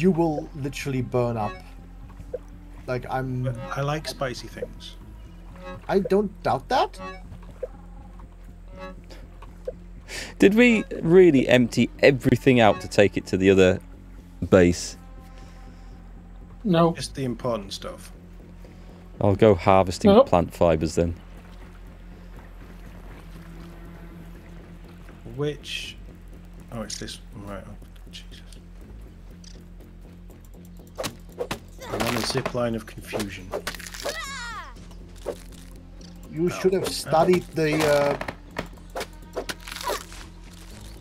you will literally burn up. Like I'm. But I like spicy things. I don't doubt that. Did we really empty everything out to take it to the other base? No. Just the important stuff. I'll go harvesting Nope. plant fibers then. Which. Oh, it's this. Right. I'm on a zip line of confusion. You should have studied the. Uh,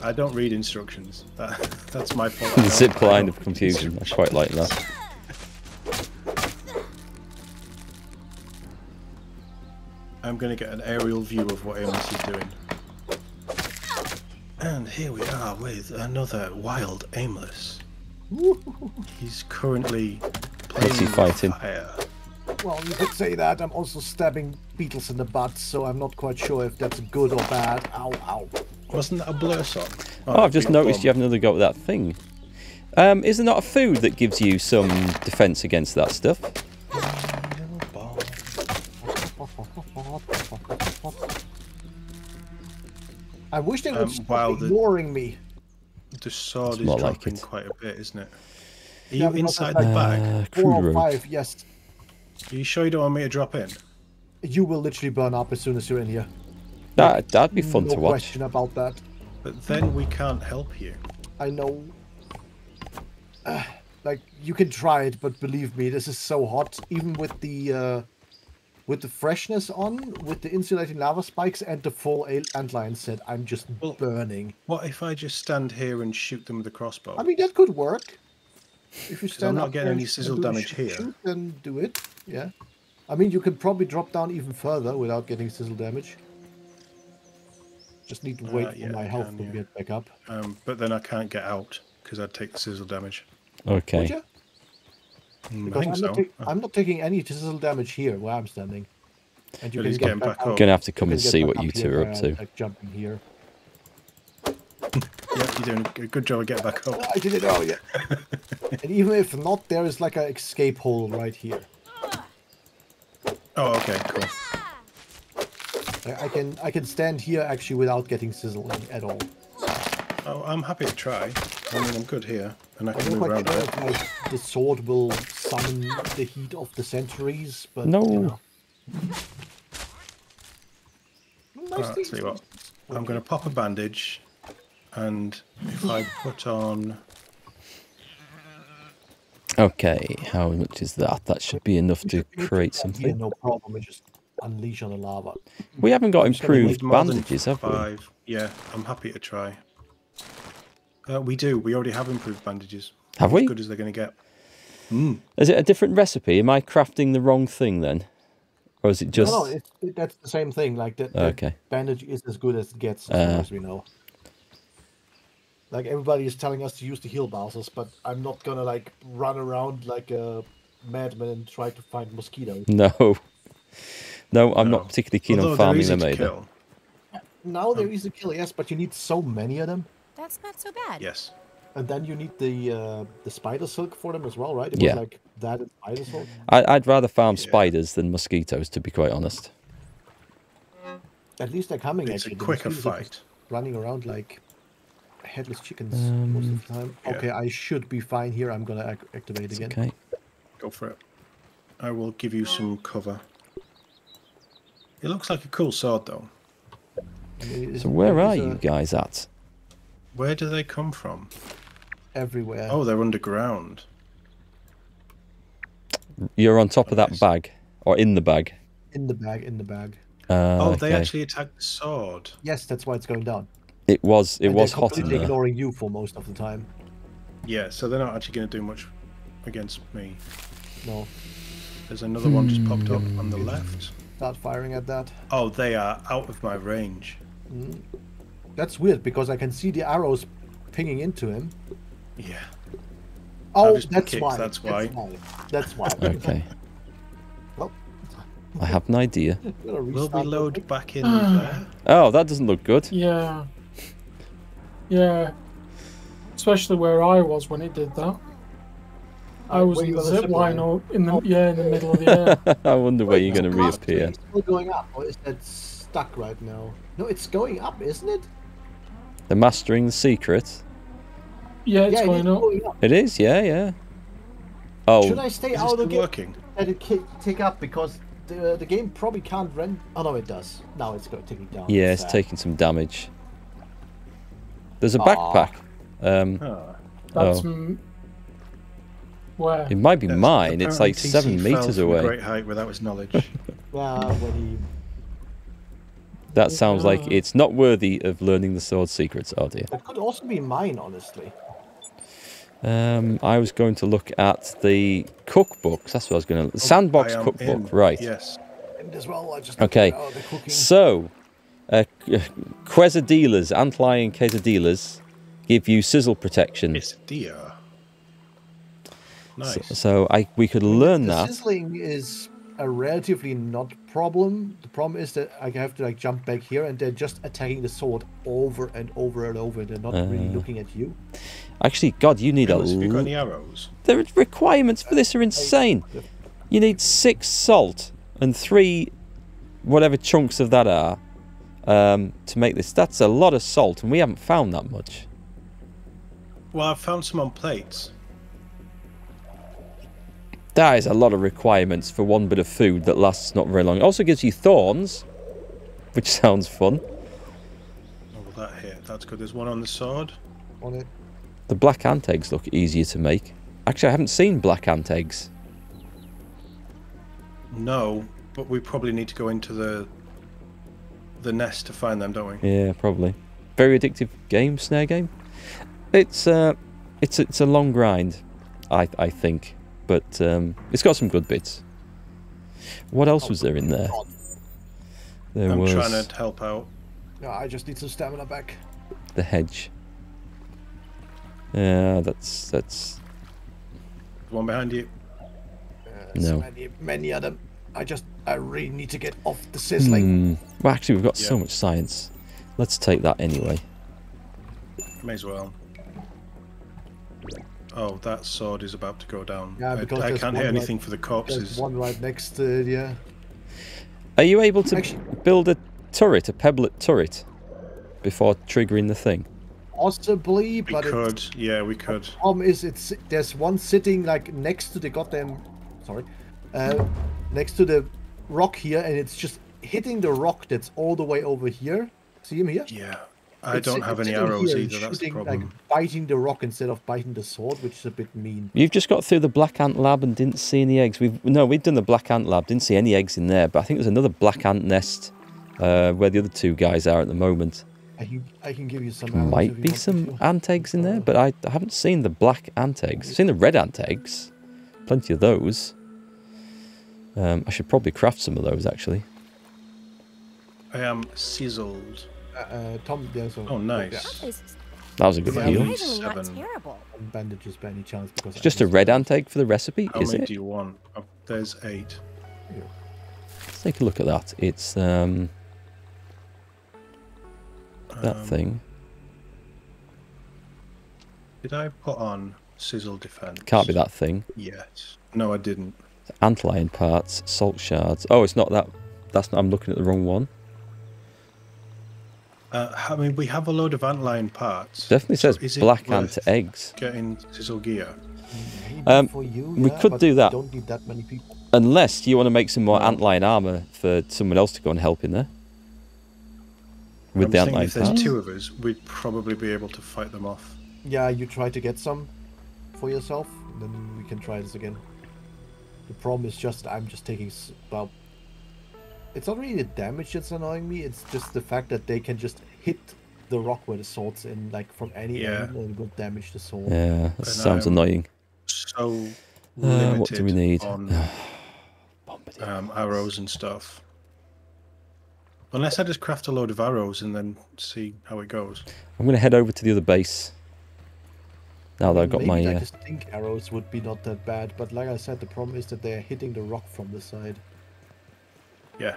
I don't read instructions. That, that's my fault. The don't- zip line of confusion. I quite like that. I'm going to get an aerial view of what Aimless is doing. And here we are with another wild Aimless. He's currently playing he with fighting? Fire. well, you could say that. I'm also stabbing beetles in the butt, so I'm not quite sure if that's good or bad. Ow, ow. Wasn't that a blur song? Oh, I've just noticed you have another go at that thing. Um, is there not a food that gives you some defense against that stuff? I wish they would Um, stop wow, the- ignoring me. The sword It's is more like quite a bit, isn't it? Are you because inside the like- bag? Uh, Four or road. five, yes. Are you sure you don't want me to drop in? You will literally burn up as soon as you're in here. That that'd be fun no to watch. No question about that. But then we can't help you. I know. Ah, like you can try it, but believe me, this is so hot. Even with the uh, with the freshness on, with the insulating lava spikes and the full a- antlion set, I'm just Well- burning. What if I just stand here and shoot them with a crossbow? I mean, that could work. If you stand not getting any sizzle damage shoot, here. shoot, then do it. Yeah. I mean, you can probably drop down even further without getting sizzle damage. Just need to wait Uh, for my health can, to yeah. get back up. Um, but then I can't get out because I'd take the sizzle damage. Okay. Would you? Mm, I think I'm, so. not ta- I'm not taking any sizzle damage here where I'm standing. And But he's getting back out- up. Gonna have to come and see what you two are up to. Like jumping here. Yeah, you're doing a good job of getting back up. I did it earlier. and even if not, there is like an escape hole right here. Oh, okay, cool. I, I can I can stand here actually without getting sizzling at all. Oh, I'm happy to try. I mean, I'm good here, and I I can don't move quite around a sure bit. if like, the sword will summon the heat of the centuries, but No. you know. Nice Alright, things. tell you what. I'm going to pop a bandage, and if I put on... Okay, how much is that? That should be enough to should be able create stand here, something. no problem. and just unleash on the lava. We haven't got just gonna leave improved bandages, have we? Five. Yeah, I'm happy to try. Uh, we do. We already have improved bandages. Have we? As good as they're going to get. Mm. Is it a different recipe? Am I crafting the wrong thing then? Or is it just. No, no, it, it, that's the same thing. Like that, that Okay. bandage is as good as it gets, as far Uh. as we know. Like everybody is telling us to use the heal bouncers, but I'm not gonna like run around like a madman and try to find mosquitoes. No. No, I'm No. not particularly keen Although on farming easy them to either. kill. Now there is a kill, yes, but you need so many of them, That's not so bad. Yes. and then you need the uh, the spider silk for them as well, right? It Yeah. was like that and spider silk. I, I'd rather farm Yeah. spiders than mosquitoes, to be quite honest. At least they're coming It's at a quicker mosquitoes are just fight. Running around like headless chickens most of the time. yeah. Okay, I should be fine here. I'm gonna ac- activate It's again. okay. Go for it. I will give you some cover. It looks like a cool sword, though. It's- So where are is you guys at? Where do they come from? Everywhere. Oh, they're underground. You're on top of that Nice. bag, or in the bag. In the bag, in the bag. Uh, oh, they actually attacked the sword. Yes, that's why it's going down. It was. It And was hot in completely there. ignoring you for most of the time. Yeah, so they're not actually going to do much against me. No, There's another one just popped up on the hmm. left. start firing at that. Oh, they are out of my range. Hmm. That's weird because I can see the arrows pinging into him. Yeah. Oh, just been that's why. that's why. That's why. Okay. Well, I have an idea. I'm gonna Will we load back in there? Oh, that doesn't look good. Yeah. Yeah. Especially where I was when it did that. I was in the zip zip line line? or in the oh. yeah in the middle of the air. I wonder where you're going to reappear. It's Still going up, or is that stuck right now? No, it's going up, isn't it? The mastering the secret. Yeah, it's yeah, it is going up. going up. It is, yeah, yeah. Oh, Should I stay Is out of the game working? and it ki- tick up because the the game probably can't rent? Oh no, it does. Now it's going ticking down. yeah, it's Sad. taking some damage. There's a Aw. backpack. Um, Ah. That's oh. where. it might be Yes, mine. It's like apparently seven TC meters away. Great height without his knowledge. Yeah, when That sounds like it's not worthy of learning the sword secrets. Oh dear. he. That could also be mine, honestly. Um, I was going to look at the cookbooks. That's what I was going to. Sandbox cookbook, in, right? Yes. And as well, I just Okay. Oh, the. So, uh, quesadillas, antlion quesadillas, give you sizzle protection. It's deer. Nice. So, so I we could learn the that. sizzling is a relatively not problem. The problem is that I have to like jump back here, and they're just attacking the sword over and over and over. They're not really Uh, looking at you. Actually, God, you need a. Nicholas, have you got l- any arrows? The requirements for this are insane. You need six salt and three, whatever chunks of that are, um, to make this. That's a lot of salt, and we haven't found that much. Well, I found some on plates. That is a lot of requirements for one bit of food that lasts not very long. It also gives you thorns, which sounds fun. Oh, well, that hit. That's good. There's one on the sword. On it. The black ant eggs look easier to make. Actually, I haven't seen black ant eggs. No, but we probably need to go into the the nest to find them, don't we? Yeah, probably. Very addictive game, snare game. It's uh, it's it's a long grind, I I think, but um, it's got some good bits. What else was there in there? God. There I'm was trying to help out. Yeah, I just need some stamina back. the hedge. Yeah, that's that's Oh, One behind you. Uh, No. So many, many of them. I just, I really need to get off the sizzling. Hmm. Well, actually, we've got so much science. Let's take that anyway. May as well. Oh, that sword is about to go down. Yeah, I, because I there's can't one hit right- anything for the There's corpses. one right next to it, yeah. Are you able to Actually- build a turret, a pebblet turret, before triggering the thing? Possibly, We but it, could. Yeah, we could. The problem is it's there's one sitting like next to the goddamn sorry uh next to the rock here and it's just hitting the rock that's all the way over here see him here Yeah. I It's don't have any arrows here, either. That's the problem. like biting the rock instead of biting the sword which is a bit mean You've just got through the black ant lab and didn't see any eggs. We've no, we've done the black ant lab, didn't see any eggs in there. But I think there's another black ant nest uh, where the other two guys are at the moment. i can i can give you some arrows Might you be some ant eggs in there, but I, I haven't seen the black ant eggs. I've seen the red ant eggs, plenty of those. Um, I should probably craft some of those actually. I am sizzled. uh, uh, tom there's a Oh, nice. That is That was a good Yeah, heal. we- Seven. terrible. bandages by any chance because It's just a red ant egg for the recipe, How is many it? do you want? Oh, there's eight. Let's take a look at that. It's um, that Um, thing. Did I put on sizzle defense? Can't be that thing. Yes. No, I didn't. Antlion parts, salt shards. Oh, it's not that. That's not. I'm looking at the wrong one. Uh, I mean, we have a load of antlion parts. Definitely So says is black ant eggs. Getting sizzle gear. Um, for you, we yeah, could do that. don't need that many people Unless you want to make some more No. antlion armor for someone else to go and help in there. With I'm the thinking antlion if there's parts. two of us, we'd probably be able to fight them off. Yeah, you try to get some for yourself, then we can try this again. The problem is just I'm just taking s- well. It's not really the damage that's annoying me. It's just the fact that they can just hit the rock where the sword's in, like from any Yeah. angle, and will damage the sword. Yeah, that sounds I'm- annoying. So Uh, what do we need? on um, arrows and stuff. Unless I just craft a load of arrows and then see how it goes. I'm going to head over to the other base. Now that I've got Maybe my. like Uh, a stink arrows would be not that bad, but like I said, the problem is that they're hitting the rock from the side. Yeah.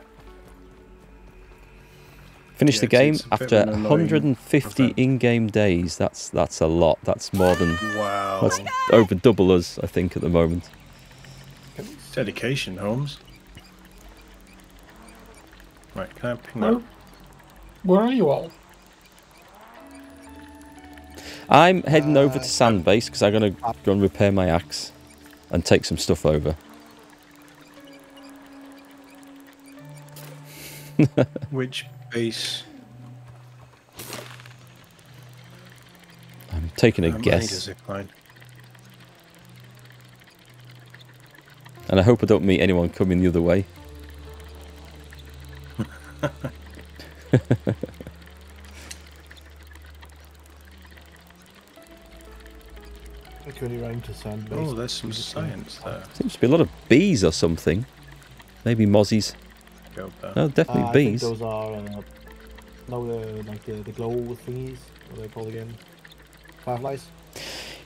Finish Yeah, the game it's- it's a bit after of annoying 150 in-game days. That's that's a lot. That's more than Wow. that's over double us, I think, at the moment. Dedication, Holmes. Right, can I ping that? Where, where are you all? I'm heading over Uh, to Sandbase because I'm gonna go and repair my axe and take some stuff over. Which base? I'm taking a um, guess, and I hope I don't meet anyone coming the other way. To sand base. Oh, there's some science there. Seems to be a lot of bees or something. Maybe mozzies. Go there. No, Uh, definitely I think bees. those are uh, no, the like the, the glow thingies. What are they called again? Fireflies.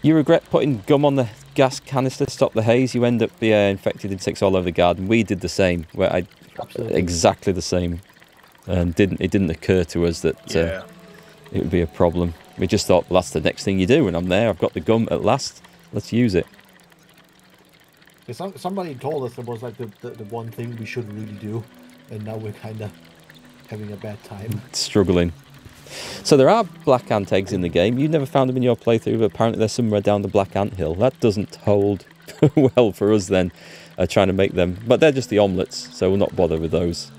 You regret putting gum on the gas canister to stop the haze. You end up the uh, infected insects all over the garden. We did the same. Where I Absolutely. exactly the same, and didn't it didn't occur to us that uh, it would be a problem. We just thought, well, that's the next thing you do, and I'm there. I've got the gum at last. Let's use it. Yeah, some, somebody told us it was like the, the, the one thing we should really do, and now we're kind of having a bad time. Struggling. So there are black ant eggs in the game. You never found them in your playthrough, but apparently they're somewhere down the black ant hill. That doesn't hold well for us then, uh, trying to make them. But they're just the omelettes, so we'll not bother with those.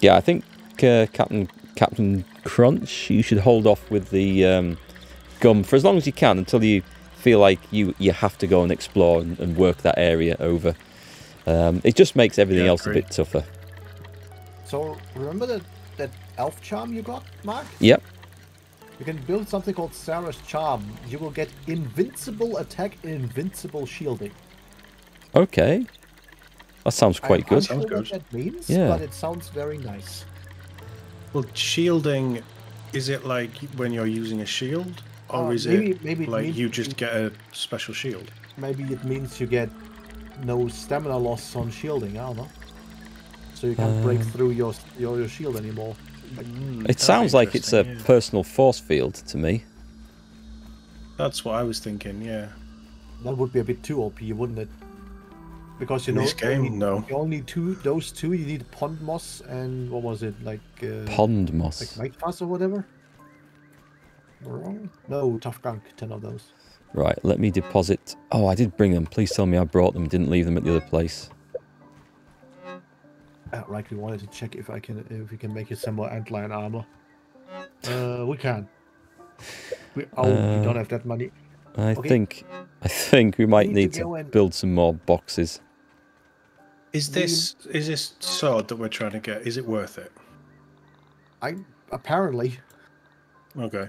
Yeah, I think uh, Captain Captain Crunch, you should hold off with the um, gum for as long as you can until you feel like you you have to go and explore and, and work that area over. Um, it just makes everything Yeah, else a bit tougher. So remember that that elf charm you got, Mark? Yep. You can build something called Sarah's charm. You will get invincible attack and invincible shielding. Okay. That sounds quite I'm good. unsure Sounds what good. that means, Yeah. but it sounds very nice. Well, shielding, is it like when you're using a shield? Or Uh, is maybe- it maybe it like means you you just get a special shield? Maybe it means you get no stamina loss on shielding. I don't know. So you can't break Um, through your your, your shield anymore. Like, Mm, It sounds like it's a yeah. personal force field to me. That's what I was thinking, yeah. that would be a bit too OP, wouldn't it? Because you In know, this game, only, no. you only two those two. You need pond moss and what was it like? Uh, Pond moss. like night pass or whatever. Wrong? No, tough gunk. Ten of those. Right, let me deposit. Oh, I did bring them. Please tell me I brought them. Didn't leave them at the other place. Uh, right, we wanted to check if I can if we can make it some more antlion armor. Uh, we can. We, oh, Uh, we don't have that money. I Okay. think, I think we might need need to to build some more boxes. Is We- this is this sword that we're trying to get? Is it worth it? I apparently, Okay.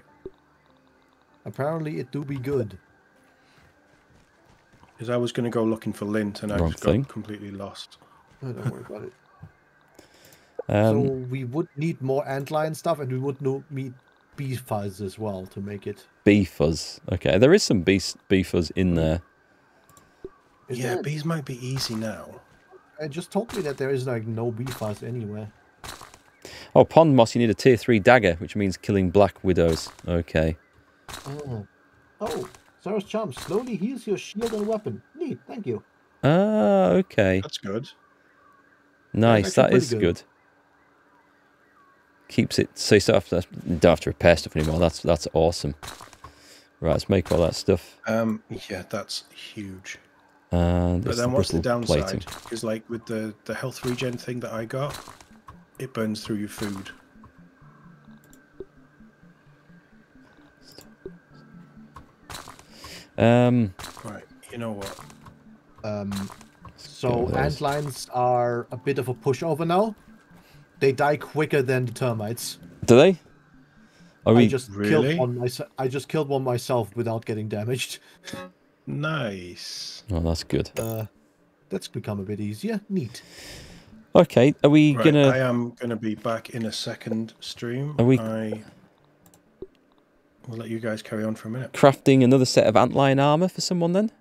Apparently it do be good. Because I was going to go looking for lint and I Wrong just got completely lost. Oh, don't worry about it. Um, so we would need more antlion stuff, and we would need bee fuzz as well to make it. bee fuzz. Okay, there is some bee, s- bee fuzz in there. Is yeah, there- bees might be easy now. It just told me that there is like no bee fuzz anywhere. Oh, pond moss, you need a tier 3 dagger, which means killing black widows. Okay. Oh, oh, Sarah's charm slowly heals your shield and weapon. Neat, thank you. Ah, okay. That's good. Nice, That's that good. good. Keeps it so you don't have to, don't have to repair stuff anymore. That's that's awesome. Right, let's make all that stuff. Um, yeah, that's huge. And But this then what's the downside? plating. Because like with the the health regen thing that I got, it burns through your food. Um, Right. You know what? Um, so go with those. antlions are a bit of a pushover now. They die quicker than the termites. do they? Are I we? just Really? killed one myself. I just killed one myself without getting damaged. Nice. Oh, that's good. Uh, that's become a bit easier. Neat. Okay, are we Right, gonna? I am gonna be back in a second stream. Are we- I will let you guys carry on for a minute. crafting another set of antlion armor for someone then?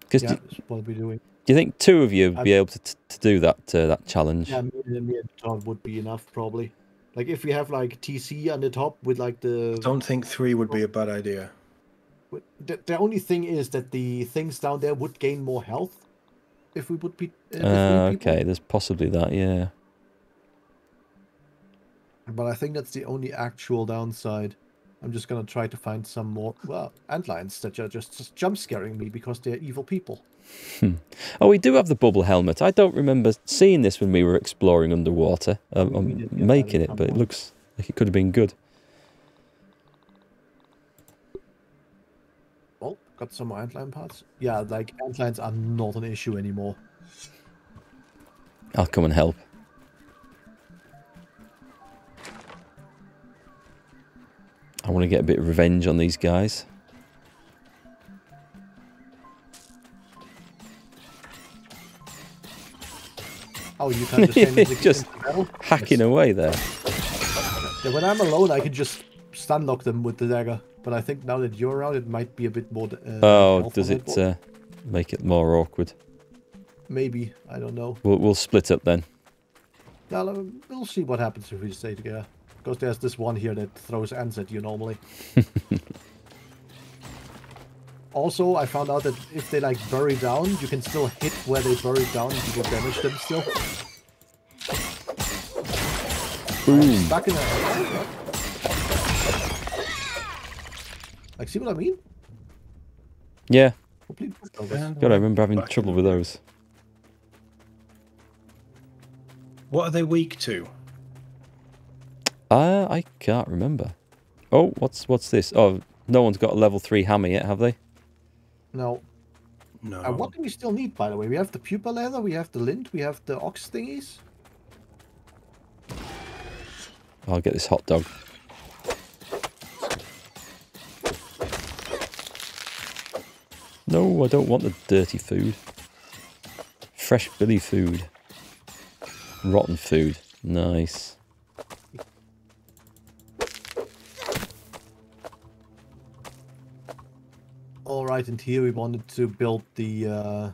Because Yeah, that's what we're doing. Do you think two of you would be I'm- able to, to do that uh, that challenge? Yeah, me, and- me and Tom would be enough probably. Like if we have like TC on the top with like the, Don't think three would be a bad idea. the the only thing is that the things down there would gain more health if we would be. Uh, Uh, okay, there's possibly that. Yeah. But I think that's the only actual downside. I'm just gonna try to find some more well antlions that are just, just jump scaring me because they're evil people. Oh, we do have the bubble helmet. I don't remember seeing this when we were exploring underwater. Um, I'm did get that making it, but it looks like it could have been good. Well, got some more antlion parts. Yeah, like antlions are not an issue anymore. I'll come and help. I want to get a bit of revenge on these guys. Oh, you can just? Hacking away there. Yeah, when I'm alone, I can just stun lock them with the dagger. But I think now that you're around, it might be a bit more. Uh, Oh, does it uh, make it more awkward? Maybe I don't know. We'll, we'll split up then. Uh, we'll see what happens if we stay together. Because there's this one here that throws ants at you normally. also, I found out that if they like bury down, you can still hit where they bury down. and You will damage them still. Boom. Stuck in a. Like, see what I mean? Yeah, Complete pushovers. And God, I remember having back trouble with those. What are they weak to? Uh, I can't remember. Oh, what's what's this? Oh, no one's got a level three hammer yet, have they? No. No. Uh, what do we still need, by the way? We have the pupa leather, we have the lint, we have the ox thingies. I'll get this hot dog. No, I don't want the dirty food. Fresh Billy food. Rotten food. Nice. All right, and here we wanted to build the uh,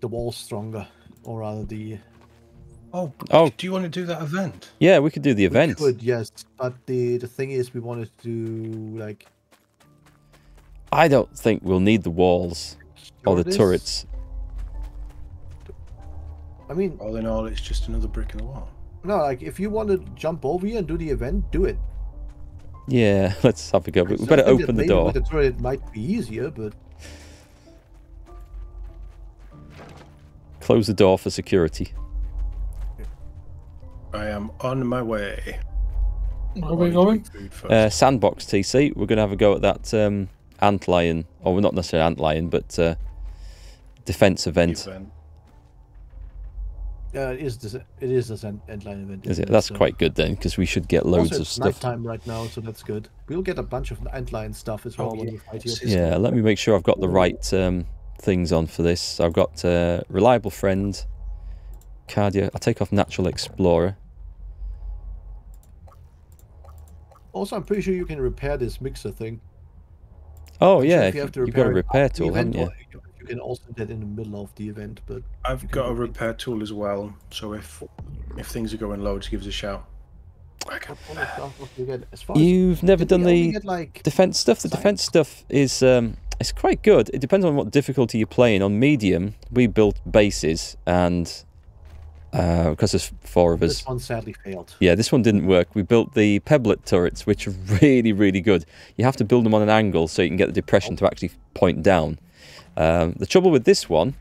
the wall stronger, or rather the Oh, Oh. do you want to do that event? Yeah, we could do the we event. could, yes, but the the thing is, we wanted to do, like I don't think we'll need the walls or the this. turrets. I mean, All in all, it's just another brick in the wall. no, like if you want to jump over here and do the event, do it. Yeah, let's have a go. We better open the door. With the turret, it might be easier, but Close the door for security. I am on my way. Where are we going? eat food first. Uh, sandbox TC. We're going to have a go at that um, antlion, or well, not necessarily antlion, but uh, defense event. Event. Uh, it is this, it is this end, end line event. Is it? That's So- quite good then, because we should get loads also, of it's stuff. nighttime right now, so that's good. We'll get a bunch of antlion stuff as well Oh, when yeah. we fight here. It's- Yeah, let me make sure I've got the right um, things on for this. I've got uh, reliable friend, cardio. I'll take off natural explorer. Also, I'm pretty sure you can repair this mixer thing. Oh I'm yeah, you have to have got a repair tool, haven't event, you? Or You can also do that in the middle of the event, but I've got a repair tool as well, so if if things are going low, just give us a shout. what other stuff must we get? As far as You've never done the get, like defense stuff. The Science. defense stuff is um, it's quite good. It depends on what difficulty you're playing. On medium, we built bases, and uh, because there's four of us, this one sadly failed. Yeah, this one didn't work. We built the pebblet turrets, which are really, really good. You have to build them on an angle so you can get the depression to actually point down. Um, the trouble with this one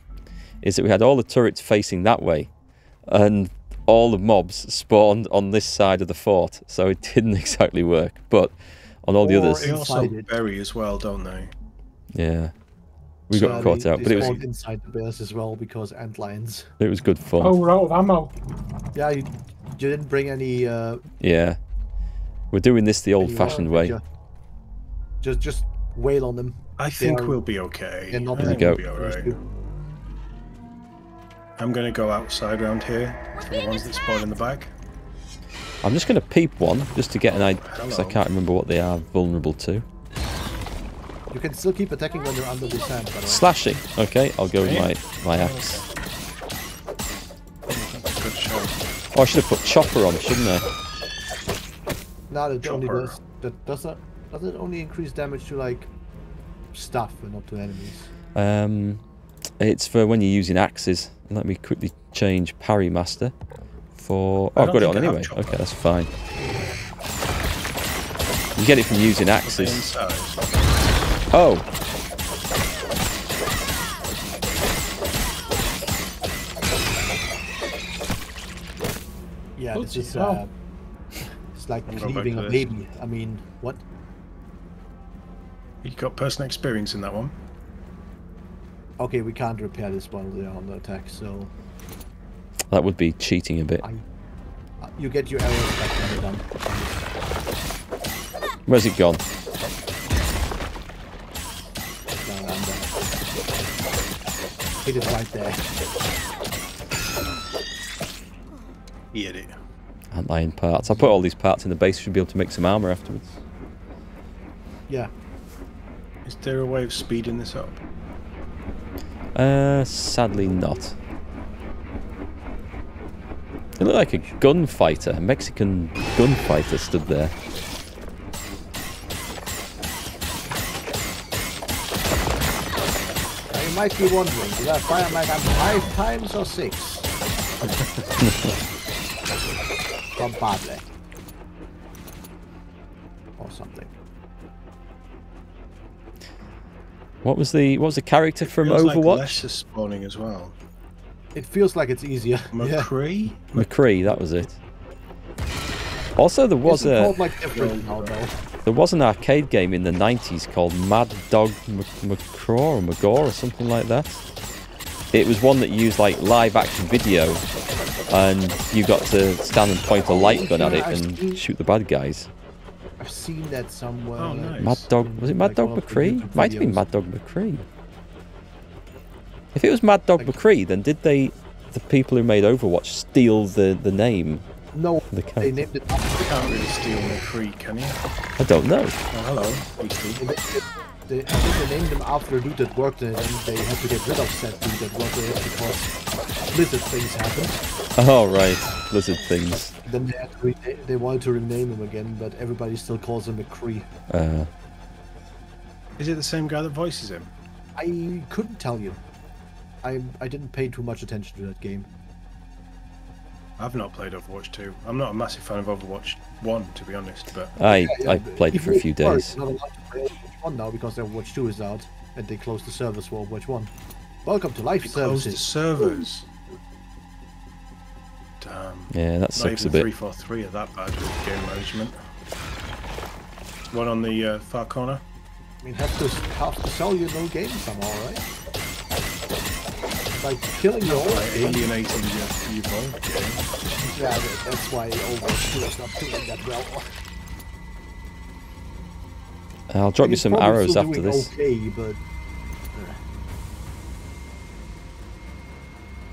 is that we had all the turrets facing that way, and all the mobs spawned on this side of the fort, so it didn't exactly work. But on all the others, They also bury as well, don't they? yeah, we got Sadly, caught out. they But it was inside the bears as well because antlions. it was good fun. Oh, we're out of ammo. Yeah, you, you didn't bring any. Uh, Yeah, we're doing this the old-fashioned way. Just just wail on them. I think are- we'll be okay. they're not I There you think we'll go. be alright. I'm gonna go outside around here for the ones that spawn in the back. I'm just going to peep one just to get an idea, because I can't remember what they are vulnerable to. You can still keep attacking when you're under the sand, by the way. Slashing. Okay, I'll go with my, my axe. Good show. Oh, I should have put chopper on, shouldn't I? No, it only Chopper. does. That does not. Does it only increase damage to like stuff and not to enemies? Um, it's for when you're using axes. Let me quickly change parry master for. Oh, I I've got it on think I have anyway. chopper. Okay, that's fine. You get it from using axes. Oh, Yeah, Oh, this is. wow. Uh, it's like I'll go back cleaving a baby. I mean, what? You got personal experience in that one. Okay, we can't repair this while they're on the attack, so that would be cheating a bit. I, uh, you get your arrows back when you're done. Where's it gone? Down under. It is right there. Eat it. Antlion parts. I'll put all these parts in the base. Should be able to make some armor afterwards. Yeah. Is there a way of speeding this up? Uh, sadly not. It looked like a gunfighter, a Mexican gunfighter stood there. Now you might be wondering, did I fire my gun five times or six? Come Probably. What was the what was the character from Feels like Overwatch? less is spawning as well. It feels like it's easier. Yeah. McCree? McCree, that was it. Also, there was Isn't a called like different oh, now though. there was an arcade game in the '90s called Mad Dog McCraw or McGaw or something like that. It was one that used like live action video, and you got to stand and point a light gun at it and shoot the bad guys. I've seen that somewhere. Oh, nice. Mad Dog was it Mad like Dog one of the McCree? YouTube Might have been videos. Mad Dog McCree. If it was Mad Dog Like- McCree, then did they, the people who made Overwatch, steal the the name? No, The they named it. You can't really steal McCree, can you? I don't know. Oh, hello, Beastie. They, they, I think they named them after a dude that worked in it, and they had to get rid of that dude that worked in it because blizzard things happened. Oh right, lizard things. Then they had to rena- they wanted to rename him again, but everybody still calls him McCree. Uh, Is it the same guy that voices him? I couldn't tell you. I I didn't pay too much attention to that game. I've not played Overwatch 2. I'm not a massive fan of Overwatch 1, to be honest, but I Yeah, I played it for a even few if you are, days. You're not allowed to play Overwatch 1 now because Overwatch 2 is out, and they closed the servers for Overwatch 1. Welcome to life they closed the servers. Damn. Yeah, that Not sucks a even bit. 343 are that bad with game management. One on the uh, far corner. I mean, have to have to sell you no game somehow, right? Like killing your own Like alienating your, your game. Yeah, that's why Overwatch 2 is not doing that well. I'll drop you some arrows after this. Okay, but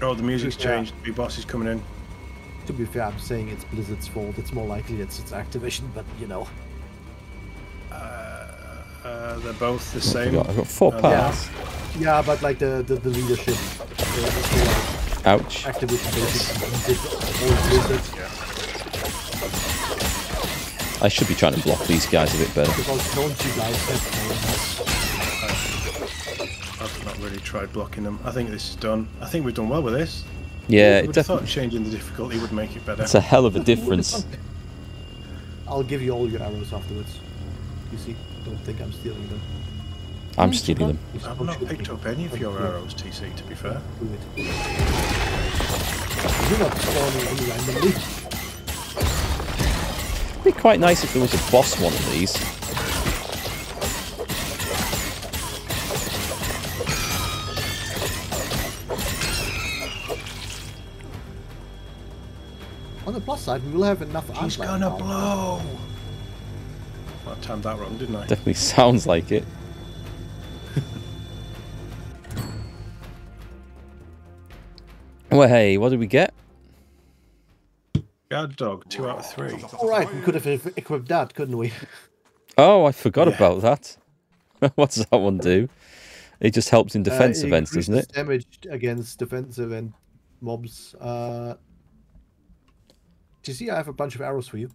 Oh, the music's Yeah. changed. Big boss is coming in. to be fair, I'm saying it's Blizzard's fault. It's more likely it's it's Activision, but you know. Uh, they're both the I've same. got, I've got four Uh, parts. Yeah, but like the the, the leadership, uh, so, like, Ouch. Activision basically did all Blizzard I should be trying to block these guys a bit better. because don't you guys have I've not really tried blocking them. I think this is done. I think we've done well with this. Yeah, I it would have thought definitely. changing the difficulty would make it better. It's a hell of a difference. I'll give you all your arrows afterwards. You see, don't think I'm stealing them. I'm stealing them. I've don't picked up any of your arrows, TC, to be fair. You're not spawning any randomly. It'd be quite nice if there was a boss one of these. On the plus side, we will have enough He's antlion gonna now. blow! I timed that wrong, didn't I? Definitely sounds like it. well, hey, what did we get? Guard dog, two out of three. All right, we could have equipped that, couldn't we? Oh, I forgot Yeah. about that. what does that one do? It just helps in defense Uh, events, doesn't it? Damage against defensive and mobs. Uh, do you see? I have a bunch of arrows for you.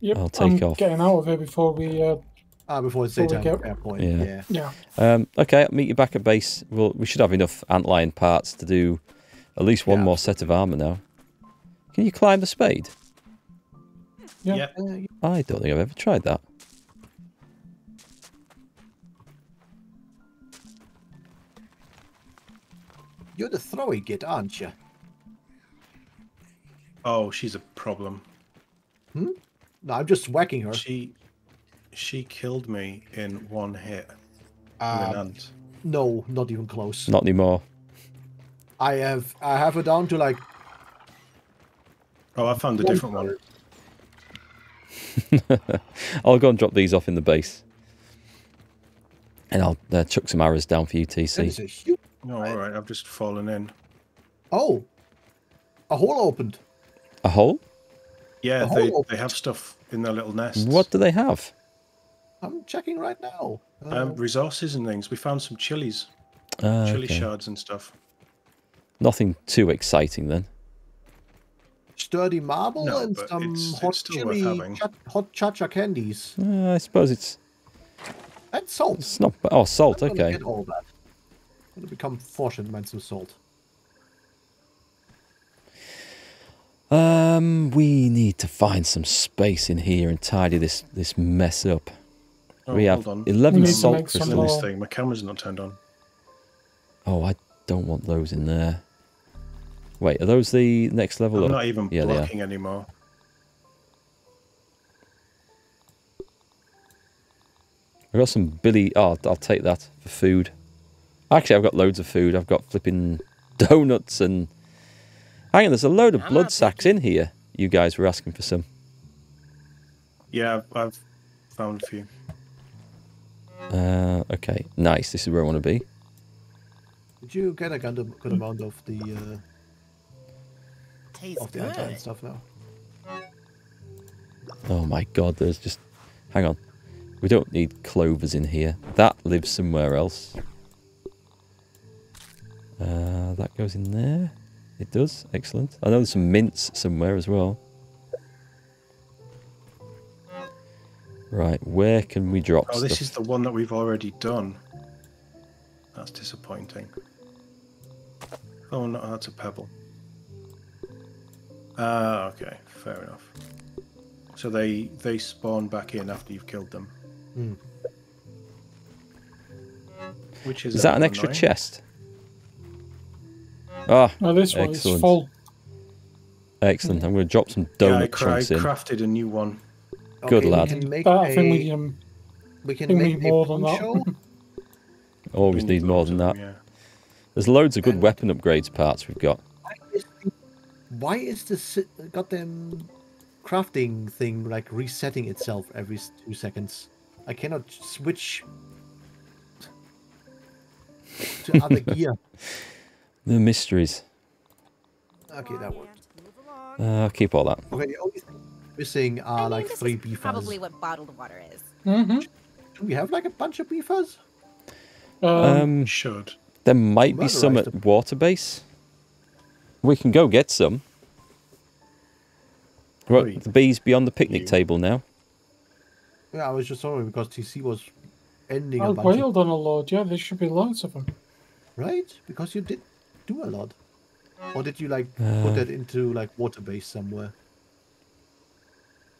Yep, I'll take I'm off. getting out of here before we. Uh, Ah, before it's Before we daytime go- at point. Yeah. Yeah. yeah. Um, okay, I'll meet you back at base. We'll, we should have enough antlion parts to do at least one Yeah. more set of armor now. Can you climb the spade? Yeah. Yeah. Uh, I don't think I've ever tried that. You're the throwing git, aren't you? Oh, she's a problem. Hmm? No, I'm just whacking her. She she killed me in one hit with Uh, an ant. no, not even close. Not anymore. I have I have her down to like Oh, I found a different one. I'll go and drop these off in the base. And I'll uh, chuck some arrows down for you, TC. a huge. No, all right. I've just fallen in. Oh, a hole opened. A hole? Yeah, The they, hole they have stuff in their little nests. What do they have? I'm checking right now. Uh, Um, resources and things. We found some chilies, Ah, chili okay. shards and stuff. Nothing too exciting then. Sturdy marble No, and some it's- it's hot still worth chili, having. cha- hot cha-cha candies Uh, I suppose it's and salt. it's not. Oh, salt. I'm gonna Okay. Get all that. I'm gonna become fortunate amounts of salt. Um, we need to find some space in here and tidy this this mess up. Oh, we have on. eleven We salt make some crystals. this thing. My camera's not turned on. Oh, I don't want those in there. Wait, are those the next level I'm up? not even yeah, blocking anymore. I've got some Billy. Oh, I'll take that for food. Actually, I've got loads of food. I've got flipping donuts and. Hang on, there's a load of I'm blood not sacks in here. You guys were asking for some. Yeah, I've, I've found a few. Uh, okay, nice. This is where I want to be. Did you get a good, good amount of the uh, Tastes of the anti and stuff now? Oh my god, there's just. Hang on. We don't need clovers in here. That lives somewhere else. Uh, that goes in there. It does. Excellent. I know there's some mints somewhere as well. Right, where can we drop Oh, stuff? this is the one that we've already done. That's disappointing. Oh no, that's a pebble. Ah, okay, fair enough. So they they spawn back in after you've killed them. Hmm. Which is Is that an a extra nine. chest? Ah, No, this one Excellent. is full. excellent. I'm going to drop some Yeah, donut I, cra- I chunks in. crafted a new one. Good Okay, lad. We can make But I think a, we can. we can think make need more than that. Always need more than that. them, There's loads of good And- weapon upgrades parts we've got. Why is the, why is the si- goddamn crafting thing like resetting itself every two seconds? I cannot switch to other gear. The mysteries. Okay, that worked. Uh, I'll keep all that. Okay, the only thing missing I are mean, like this three is bee fuzz. Probably what bottled water is. Mm-hmm. Do we have like a bunch of bee fuzz? Um, Um. Should. there might be some at water Waterbase. We can go get some. Right, Oi. the bees beyond the picnic You. table now. Yeah, I was just sorry because TC was ending I a bunch of, wailed on a load. Yeah, there should be loads of them. right? Because you did do a lot. Or did you like Uh. put that into like water base somewhere?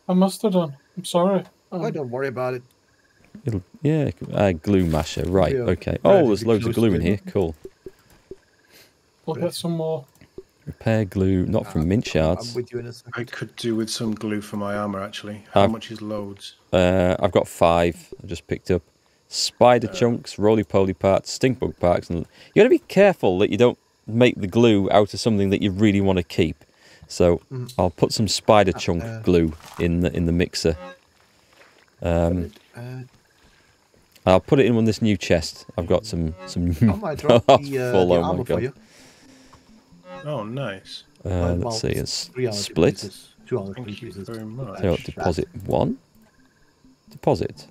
I must have done. I'm sorry. Um, oh, don't worry about it. It'll, yeah, uh, glue masher. Right, Yeah, okay. Oh, there's loads of glue in here. Cool. we'll get some more. Repair glue, not from mint I'm shards. with you in a I second. could do with some glue for my armor actually. How I've- much is loads? Uh, I've got five. I just picked up spider chunks, roly poly parts, stink bug parts, and you got to be careful that you don't make the glue out of something that you really want to keep. So Mm. I'll put some spider chunk uh, glue in the in the mixer. Um, Uh, I'll put it in on this new chest. I've got some some. I might drop Oh, the, uh, full, the oh my armor for God. You. Oh, nice. Uh, let's see. It's three out of three split. pieces. Two out Thank you very much. So deposit one. Deposit.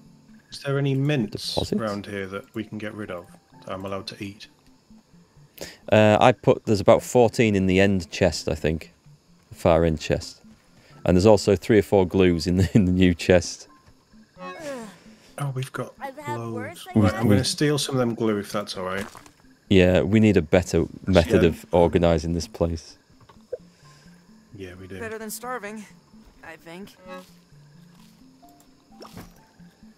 Is there any mints Deposits? around here that we can get rid of that I'm allowed to eat? Uh, I put there's about 14 in the end chest, I think, the far end chest, and there's also three or four glues in the in the new chest. Oh, we've got I've had worse, loads. Right. I'm going to steal some of them glue if that's all right. Yeah, we need a better method Yeah. of organising this place. Yeah, we do. Better than starving, I think.